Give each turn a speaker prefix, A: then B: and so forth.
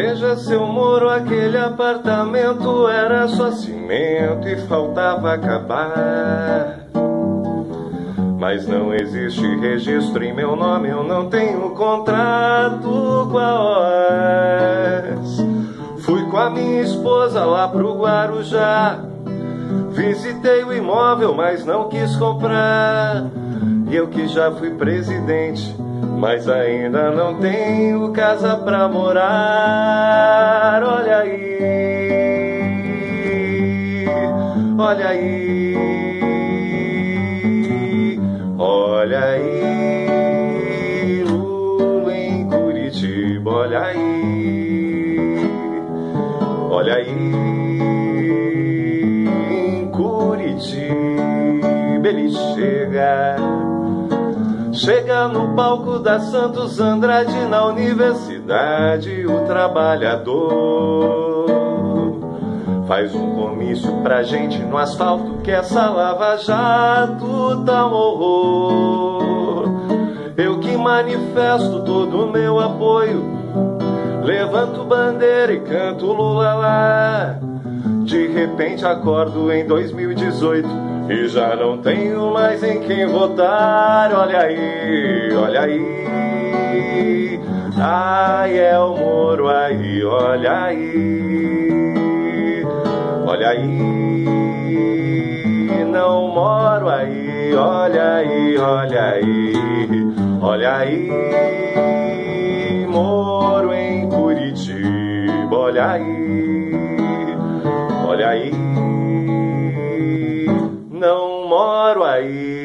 A: Veja seu muro, aquele apartamento era só cimento e faltava acabar. Mas não existe registro em meu nome, eu não tenho contrato com a OAS. Fui com a minha esposa lá pro Guarujá. Visitei o imóvel, mas não quis comprar. E eu que já fui presidente mas ainda não tenho casa pra morar. Olha aí, olha aí, olha aí, Lula em Curitiba, olha aí, olha aí, Curitiba ele chega Chega no palco da Santos Andrade na universidade o trabalhador. Faz um comício pra gente no asfalto que essa lava jato tá um horror. Eu que manifesto todo o meu apoio Levanto bandeira e canto Lula lá De repente acordo em 2018 e já não tenho mais em quem votar. Olha aí, olha aí. Ai, é o Moro aí, olha aí. Olha aí. Não moro aí, olha aí, olha aí. Olha aí. Moro em Curitiba, olha aí. ahí